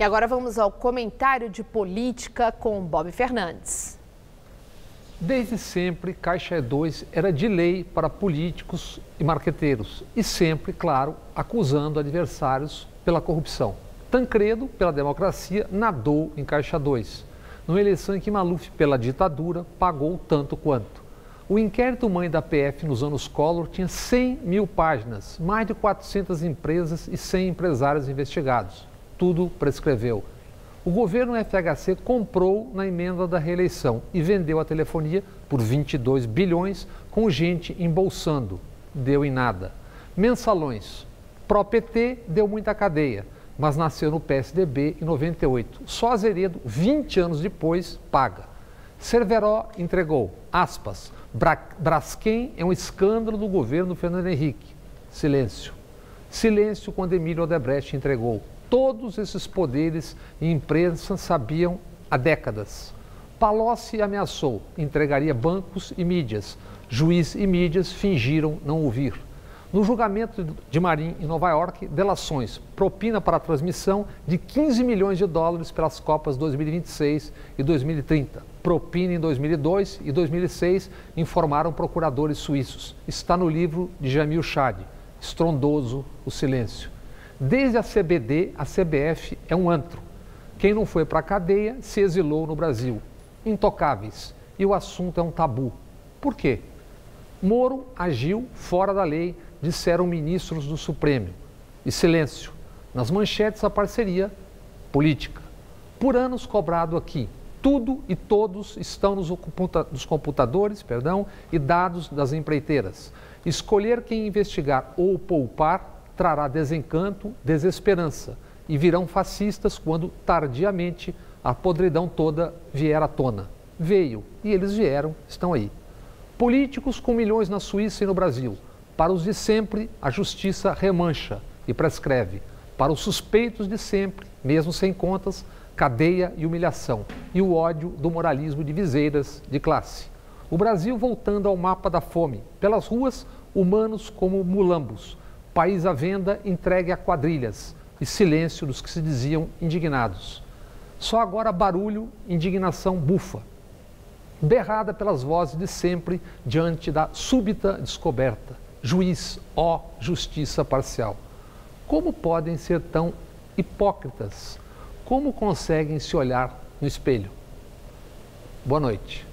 E agora vamos ao comentário de política com Bob Fernandes. Desde sempre, Caixa E2 era de lei para políticos e marqueteiros, e sempre, claro, acusando adversários pela corrupção. Tancredo, pela democracia, nadou em Caixa 2, numa eleição em que Maluf, pela ditadura, pagou tanto quanto. O inquérito mãe da PF nos anos Collor tinha 100 mil páginas, mais de 400 empresas e 100 empresários investigados. Tudo prescreveu. O governo FHC comprou na emenda da reeleição e vendeu a telefonia por 22 bilhões, com gente embolsando. Deu em nada. Mensalões. Pró-PT deu muita cadeia, mas nasceu no PSDB em 98. Só Azeredo, 20 anos depois, paga. Cerveró entregou, aspas, Bra Braskem é um escândalo do governo Fernando Henrique. Silêncio. Silêncio quando Emílio Odebrecht entregou todos esses poderes e imprensa sabiam há décadas. Palocci ameaçou, entregaria bancos e mídias. Juiz e mídias fingiram não ouvir. No julgamento de Marim em Nova York, delações, propina para a transmissão de 15 milhões de dólares pelas Copas 2026 e 2030. Propina em 2002 e 2006, informaram procuradores suíços. Está no livro de Jamil Chad. Estrondoso o silêncio. Desde a CBD, a CBF é um antro. Quem não foi para a cadeia se exilou no Brasil. Intocáveis. E o assunto é um tabu. Por quê? Moro agiu fora da lei, disseram ministros do Supremo. E silêncio. Nas manchetes, a parceria política. Por anos cobrado aqui. Tudo e todos estão nos, computadores perdão, e dados das empreiteiras. Escolher quem investigar ou poupar trará desencanto, desesperança e virão fascistas quando tardiamente a podridão toda vier à tona. Veio e eles vieram, estão aí. Políticos com milhões na Suíça e no Brasil. Para os de sempre, a justiça remancha e prescreve. Para os suspeitos de sempre, mesmo sem contas, cadeia e humilhação. E o ódio do moralismo de viseiras de classe. O Brasil voltando ao mapa da fome. Pelas ruas, humanos como mulambos país à venda entregue a quadrilhas e silêncio dos que se diziam indignados. Só agora barulho, indignação bufa, berrada pelas vozes de sempre diante da súbita descoberta. Juiz, ó justiça parcial. Como podem ser tão hipócritas? Como conseguem se olhar no espelho? Boa noite.